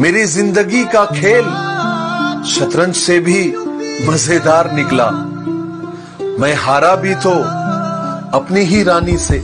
मेरी ज़िंदगी का खेल शतरंज से भी मज़ेदार निकला। मैं हारा भी तो अपनी ही रानी से।